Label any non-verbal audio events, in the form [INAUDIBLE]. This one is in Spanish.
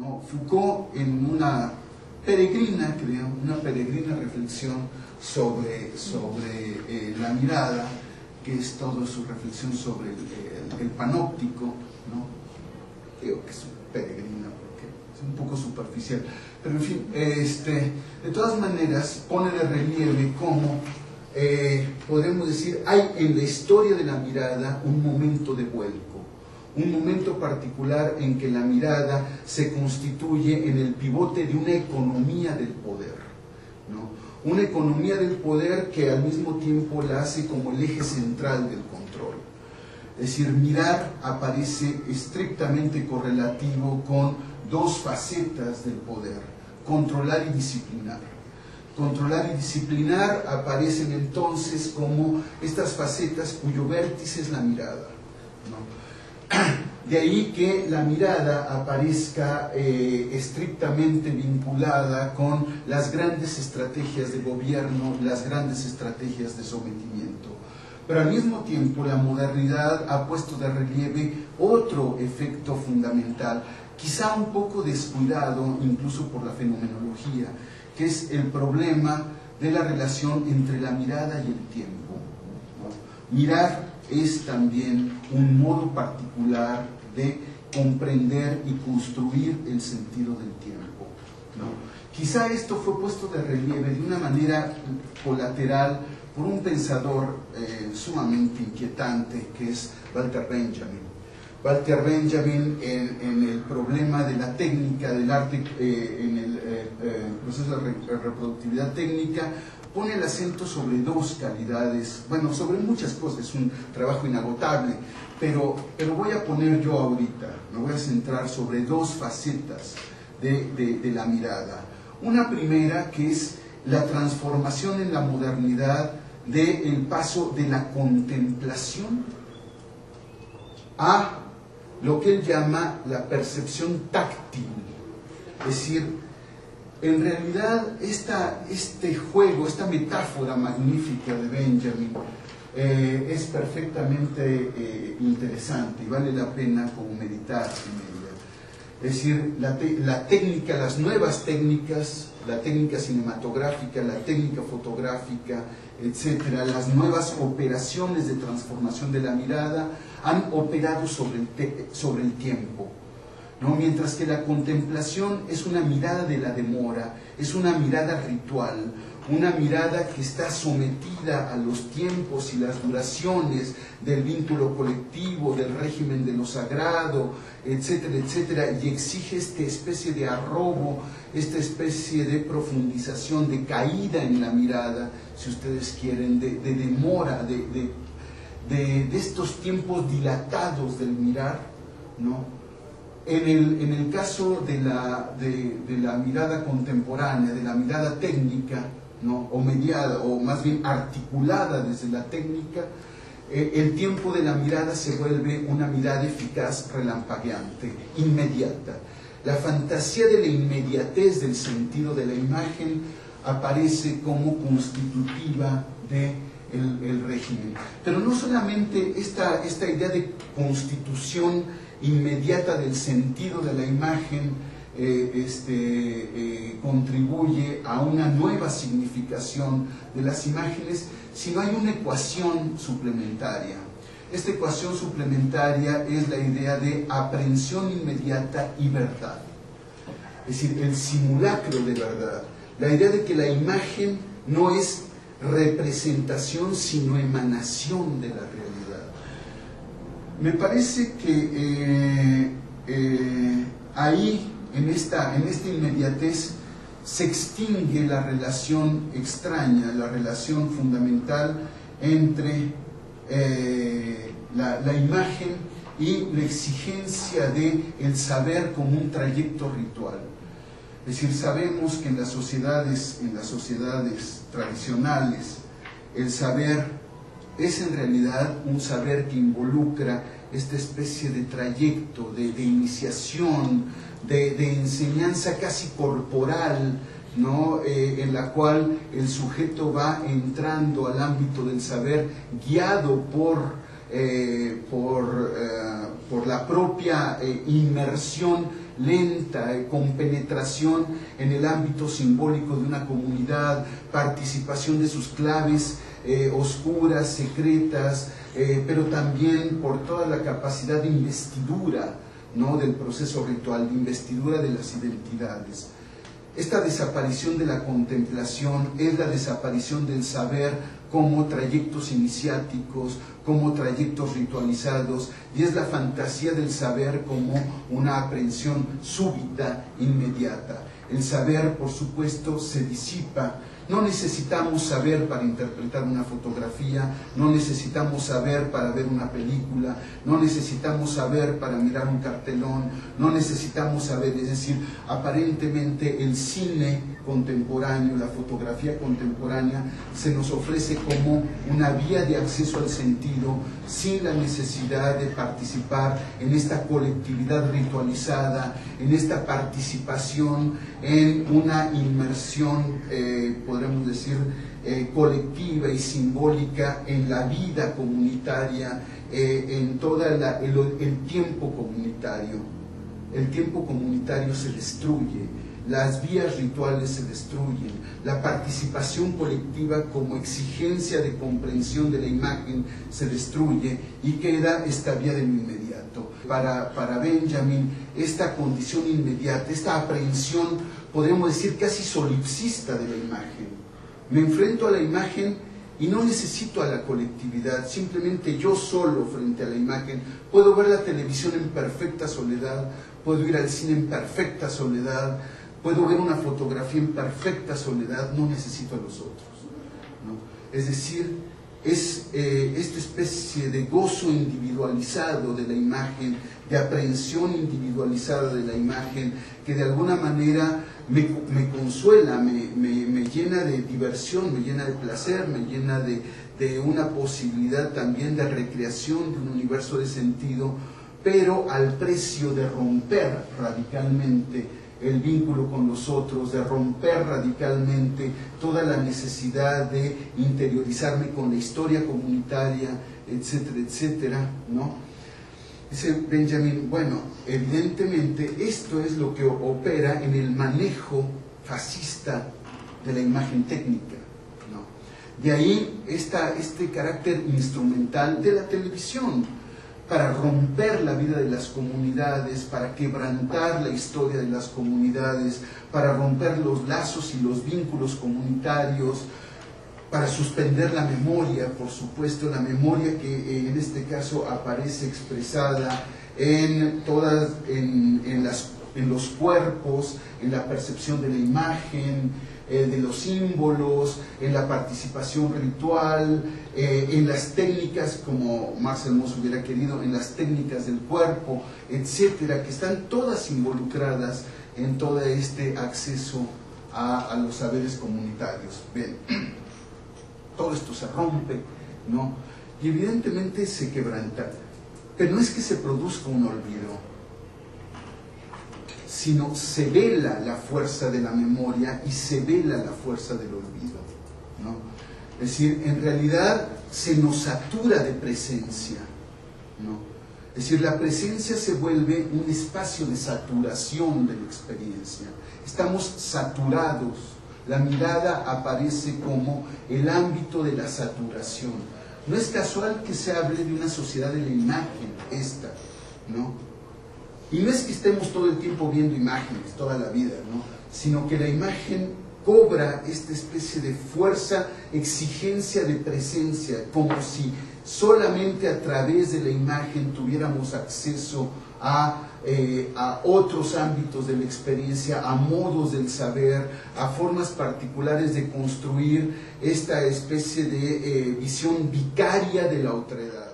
Foucault en una peregrina, creo, una peregrina reflexión sobre, sobre eh, la mirada, que es toda su reflexión sobre el, panóptico, ¿no? Creo que es peregrina porque es un poco superficial. Pero en fin, este, de todas maneras pone de relieve cómo eh, podemos decir, hay en la historia de la mirada un momento de vuelco, un momento particular en que la mirada se constituye en el pivote de una economía del poder, ¿no? una economía del poder que al mismo tiempo la hace como el eje central del control. Es decir, mirar aparece estrictamente correlativo con dos facetas del poder, controlar y disciplinar controlar y disciplinar aparecen entonces como estas facetas cuyo vértice es la mirada. [CLEARS THROAT] De ahí que la mirada aparezca eh, estrictamente vinculada con las grandes estrategias de gobierno, las grandes estrategias de sometimiento. Pero al mismo tiempo la modernidad ha puesto de relieve otro efecto fundamental, quizá un poco descuidado incluso por la fenomenología, que es el problema de la relación entre la mirada y el tiempo. Mirar es también un modo particular de comprender y construir el sentido del tiempo. Quizá esto fue puesto de relieve de una manera colateral por un pensador eh, sumamente inquietante que es Walter Benjamin. Walter Benjamin en, el problema de la técnica del arte, eh, en el eh, eh, proceso de reproductividad técnica, pone el acento sobre dos calidades, bueno, sobre muchas cosas, es un trabajo inagotable, pero, pero voy a poner yo ahorita, me voy a centrar sobre dos facetas de, de la mirada. Una primera que es la transformación en la modernidad del paso de la contemplación a lo que él llama la percepción táctil. Es decir, en realidad esta, este juego, esta metáfora magnífica de Benjamin eh, es perfectamente eh, interesante y vale la pena como meditar en ella. Es decir, la, técnica, las nuevas técnicas, la técnica cinematográfica, la técnica fotográfica, etcétera, las nuevas operaciones de transformación de la mirada han operado sobre el tiempo. ¿No? Mientras que la contemplación es una mirada de la demora, es una mirada ritual, una mirada que está sometida a los tiempos y las duraciones del vínculo colectivo, del régimen de lo sagrado, etcétera, etcétera, y exige esta especie de arrobo, esta especie de profundización, de caída en la mirada, si ustedes quieren, de, demora, de, de, estos tiempos dilatados del mirar, ¿no? En el, en el caso de la, de, la mirada contemporánea, de la mirada técnica, ¿no? o mediada, o más bien articulada desde la técnica, eh, el tiempo de la mirada se vuelve una mirada eficaz, relampagueante, inmediata. La fantasía de la inmediatez del sentido de la imagen aparece como constitutiva de el, régimen. Pero no solamente esta, esta idea de constitución inmediata del sentido de la imagen eh, este, eh, contribuye a una nueva significación de las imágenes, sino hay una ecuación suplementaria. Esta ecuación suplementaria es la idea de aprehensión inmediata y verdad. Es decir, el simulacro de verdad. La idea de que la imagen no es representación, sino emanación de la realidad. Me parece que eh, eh, ahí, en esta, en esta inmediatez, se extingue la relación extraña, la relación fundamental entre eh, la, la, imagen y la exigencia de el saber como un trayecto ritual. Es decir, sabemos que en las sociedades, en las sociedades tradicionales, el saber es en realidad un saber que involucra esta especie de trayecto, de, iniciación, de, enseñanza casi corporal, ¿no? Eh, en la cual el sujeto va entrando al ámbito del saber guiado por, eh, por, eh, por la propia inmersión lenta, con penetración en el ámbito simbólico de una comunidad, participación de sus claves eh, oscuras, secretas, eh, pero también por toda la capacidad de investidura ¿no? del proceso ritual, de investidura de las identidades. Esta desaparición de la contemplación es la desaparición del saber como trayectos iniciáticos, como trayectos ritualizados, y es la fantasía del saber como una aprehensión súbita, inmediata. El saber, por supuesto, se disipa no necesitamos saber para interpretar una fotografía, no necesitamos saber para ver una película, no necesitamos saber para mirar un cartelón, no necesitamos saber, es decir, aparentemente el cine contemporáneo, la fotografía contemporánea, se nos ofrece como una vía de acceso al sentido sin la necesidad de participar en esta colectividad ritualizada, en esta participación en una inmersión, eh, podríamos decir, eh, colectiva y simbólica en la vida comunitaria, eh, en todo el, el tiempo comunitario. El tiempo comunitario se destruye, las vías rituales se destruyen, la participación colectiva como exigencia de comprensión de la imagen se destruye y queda esta vía de lo inmediato. Para, para Benjamin, esta condición inmediata, esta aprehensión, podríamos decir casi solipsista de la imagen. Me enfrento a la imagen y no necesito a la colectividad, simplemente yo solo frente a la imagen. Puedo ver la televisión en perfecta soledad, puedo ir al cine en perfecta soledad, Puedo ver una fotografía en perfecta soledad, no necesito a los otros. Es decir, es eh, esta especie de gozo individualizado de la imagen, de aprehensión individualizada de la imagen, que de alguna manera me, consuela, me, llena de diversión, me llena de placer, me llena de, de una posibilidad también de recreación de un universo de sentido, pero al precio de romper radicalmente el vínculo con los otros, de romper radicalmente toda la necesidad de interiorizarme con la historia comunitaria, etcétera, etcétera, ¿no? Dice Benjamin, bueno, evidentemente esto es lo que opera en el manejo fascista de la imagen técnica, ¿no? De ahí este carácter instrumental de la televisión, para romper la vida de las comunidades, para quebrantar la historia de las comunidades, para romper los lazos y los vínculos comunitarios, para suspender la memoria, por supuesto, la memoria que eh, en este caso aparece expresada en todas, en, en los cuerpos, en la percepción de la imagen, de los símbolos, en la participación ritual, eh, en las técnicas, como Marcel Moss hubiera querido, en las técnicas del cuerpo, etcétera, que están todas involucradas en todo este acceso a, los saberes comunitarios. Bien, [CLEARS THROAT] todo esto se rompe, ¿no? Y evidentemente se quebranta. Pero no es que se produzca un olvido, sino se vela la fuerza de la memoria y se vela la fuerza del olvido. ¿no? Es decir, en realidad se nos satura de presencia. ¿no? Es decir, la presencia se vuelve un espacio de saturación de la experiencia. Estamos saturados. La mirada aparece como el ámbito de la saturación. No es casual que se hable de una sociedad de la imagen, esta, ¿no? Y no es que estemos todo el tiempo viendo imágenes, toda la vida, ¿no? sino que la imagen cobra esta especie de fuerza, exigencia de presencia, como si solamente a través de la imagen tuviéramos acceso a, eh, a otros ámbitos de la experiencia, a modos del saber, a formas particulares de construir esta especie de eh, visión vicaria de la otredad.